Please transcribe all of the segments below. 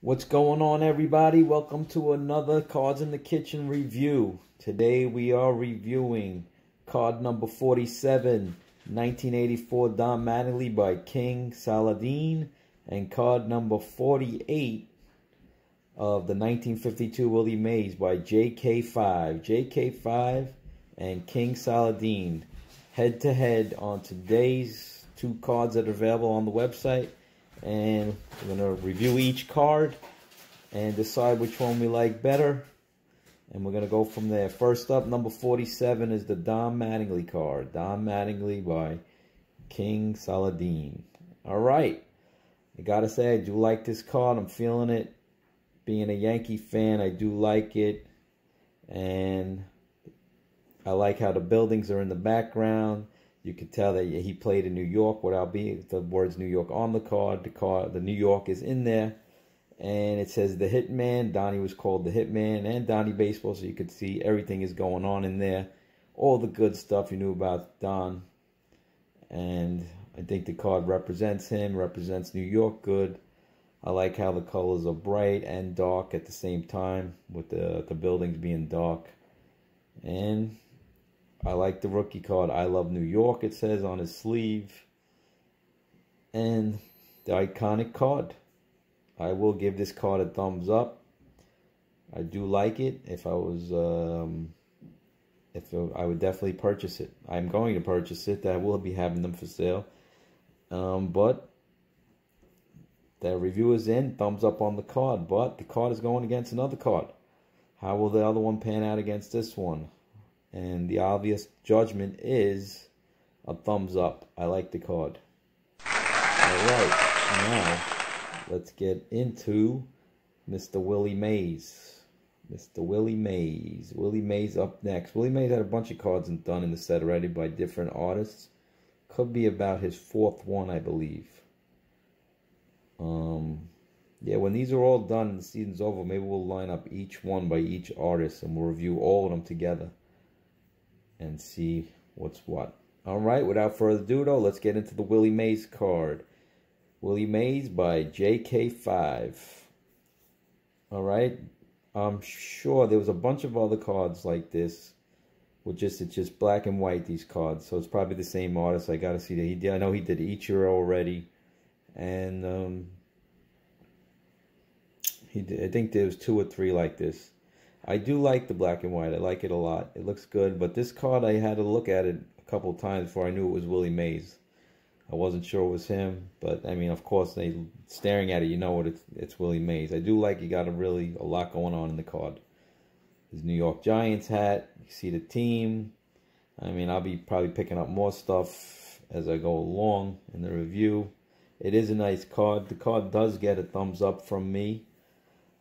What's going on, everybody? Welcome to another Cards in the Kitchen review. Today we are reviewing card number 47, 1984 Don Mattingly by King Saladeen, and card number 48 of the 1952 Willie Mays by JK5. JK5 and King Saladeen head to head on today's two cards that are available on the website and we're going to review each card and decide which one we like better and we're going to go from there. First up, number 47 is the Don Mattingly card. Don Mattingly by King Saladeen. All right. I got to say, I do like this card. I'm feeling it. Being a Yankee fan, I do like it. And I like how the buildings are in the background. You can tell that he played in New York without being the words New York on the card. The card, the New York is in there, and it says the Hitman. Donnie was called the Hitman, and Donnie Baseball, so you could see everything is going on in there. All the good stuff you knew about Don, and I think the card represents him, represents New York good. I like how the colors are bright and dark at the same time, with the the buildings being dark, and I like the rookie card. I love New York, it says on his sleeve. And the iconic card. I will give this card a thumbs up. I do like it. If I was, um, if I would definitely purchase it. I'm going to purchase it. I will be having them for sale. Um, but the review is in. Thumbs up on the card. But the card is going against another card. How will the other one pan out against this one? And the obvious judgment is a thumbs up. I like the card. Alright, now let's get into Mr. Willie Mays. Mr. Willie Mays. Willie Mays up next. Willie Mays had a bunch of cards done in the set already by different artists. Could be about his fourth one, I believe. Um, yeah, when these are all done and the season's over, maybe we'll line up each one by each artist and we'll review all of them together and see what's what. All right, without further ado, though, let's get into the Willie Mays card. Willie Mays by JK5. All right, I'm sure there was a bunch of other cards like this. With just it's just black and white these cards, so it's probably the same artist. I got to see that he did. I know he did Ichiro already, and um, he did, I think there was two or three like this. I do like the black and white. I like it a lot. It looks good. But this card, I had to look at it a couple times before I knew it was Willie Mays. I wasn't sure it was him, but I mean, of course, they staring at it, you know what it's it's Willie Mays. I do like you got a really a lot going on in the card. His New York Giants hat. You see the team. I mean, I'll be probably picking up more stuff as I go along in the review. It is a nice card. The card does get a thumbs up from me.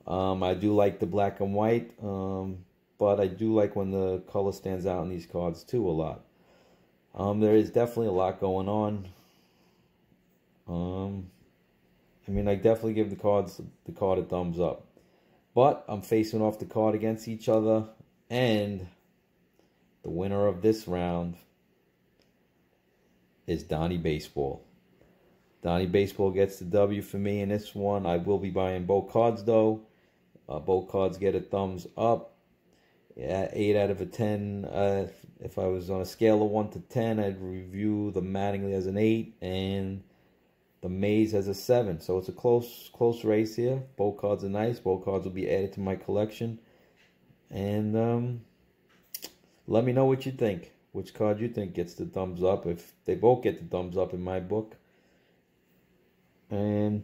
Um, I do like the black and white, um, but I do like when the color stands out in these cards too a lot. Um, there is definitely a lot going on. Um, I mean, I definitely give the cards the card a thumbs up. But I'm facing off the card against each other, and the winner of this round is Donnie Baseball. Donnie Baseball gets the W for me in this one. I will be buying both cards though. Uh, both cards get a thumbs up. Yeah, 8 out of a 10. Uh, if I was on a scale of 1 to 10, I'd review the Mattingly as an 8 and the Mays as a 7. So it's a close close race here. Both cards are nice. Both cards will be added to my collection. And um, let me know what you think. Which card you think gets the thumbs up. If they both get the thumbs up in my book. And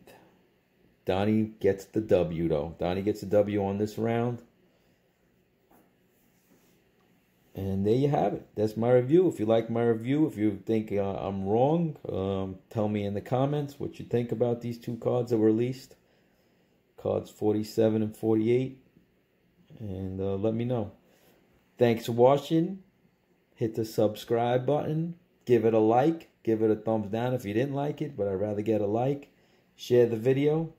Donnie gets the W, though. Donnie gets the W on this round. And there you have it. That's my review. If you like my review, if you think uh, I'm wrong, um, tell me in the comments what you think about these two cards that were released. Cards 47 and 48. And uh, let me know. Thanks for watching. Hit the subscribe button. Give it a like. Give it a thumbs down if you didn't like it, but I'd rather get a like. Share the video.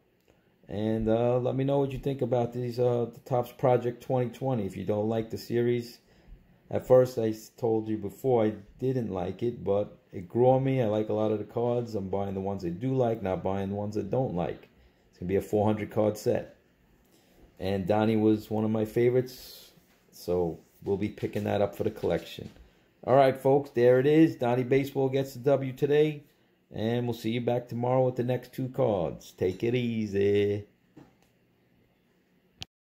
And uh, let me know what you think about these uh, the Topps Project 2020. If you don't like the series, at first I told you before I didn't like it, but it grew on me. I like a lot of the cards. I'm buying the ones I do like, not buying the ones I don't like. It's gonna be a 400 card set. And Donnie was one of my favorites, so we'll be picking that up for the collection. All right, folks, there it is. Donnie Baseball gets the W today. And we'll see you back tomorrow with the next two cards. Take it easy.